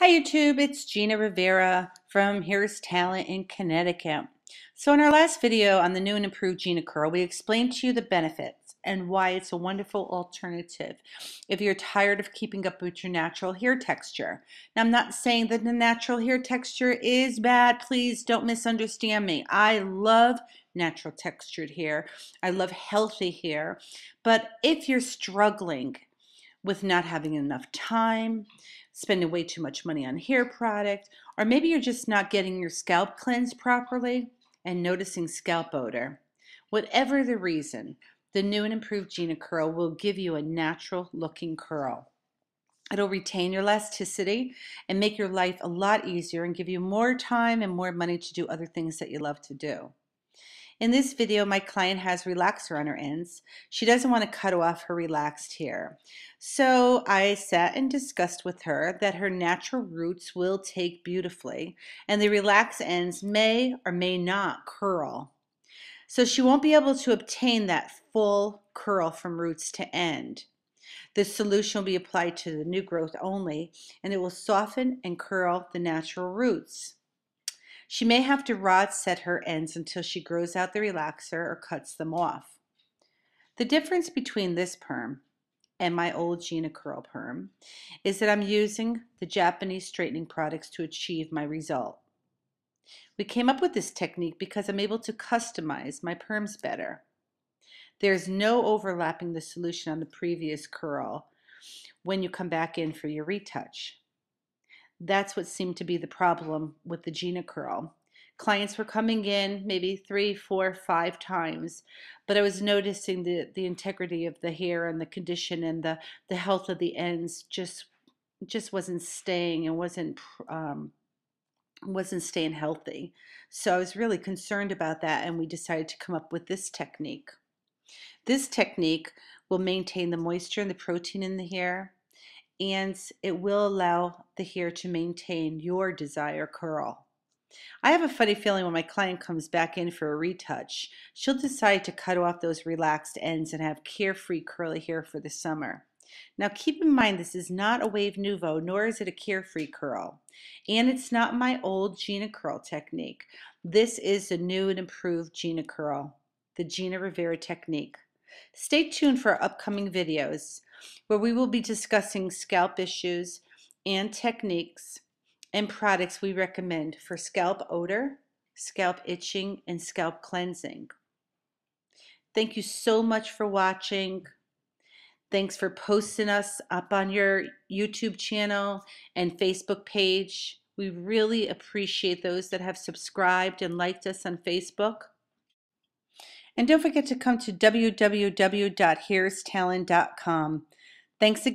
Hi YouTube, it's Gina Rivera from Hair's Talent in Connecticut. So in our last video on the new and improved Gina Curl, we explained to you the benefits and why it's a wonderful alternative if you're tired of keeping up with your natural hair texture. Now I'm not saying that the natural hair texture is bad, please don't misunderstand me. I love natural textured hair. I love healthy hair. But if you're struggling with not having enough time, spending way too much money on hair product, or maybe you're just not getting your scalp cleansed properly and noticing scalp odor. Whatever the reason, the new and improved Gina Curl will give you a natural looking curl. It'll retain your elasticity and make your life a lot easier and give you more time and more money to do other things that you love to do. In this video, my client has relaxer on her ends. She doesn't want to cut off her relaxed hair. So I sat and discussed with her that her natural roots will take beautifully and the relaxed ends may or may not curl. So she won't be able to obtain that full curl from roots to end. This solution will be applied to the new growth only and it will soften and curl the natural roots. She may have to rod set her ends until she grows out the relaxer or cuts them off. The difference between this perm and my old Gina Curl perm is that I'm using the Japanese straightening products to achieve my result. We came up with this technique because I'm able to customize my perms better. There's no overlapping the solution on the previous curl when you come back in for your retouch. That's what seemed to be the problem with the Gina curl. Clients were coming in maybe three, four, five times, but I was noticing the, the integrity of the hair and the condition and the, the health of the ends just just wasn't staying and wasn't um, wasn't staying healthy. So I was really concerned about that and we decided to come up with this technique. This technique will maintain the moisture and the protein in the hair and it will allow the hair to maintain your desire curl. I have a funny feeling when my client comes back in for a retouch, she'll decide to cut off those relaxed ends and have carefree curly hair for the summer. Now keep in mind this is not a Wave Nouveau, nor is it a carefree curl. And it's not my old Gina Curl technique. This is the new and improved Gina Curl, the Gina Rivera technique. Stay tuned for our upcoming videos where we will be discussing scalp issues and techniques and products we recommend for scalp odor, scalp itching, and scalp cleansing. Thank you so much for watching. Thanks for posting us up on your YouTube channel and Facebook page. We really appreciate those that have subscribed and liked us on Facebook. And don't forget to come to www.hairstalent.com. Thanks again.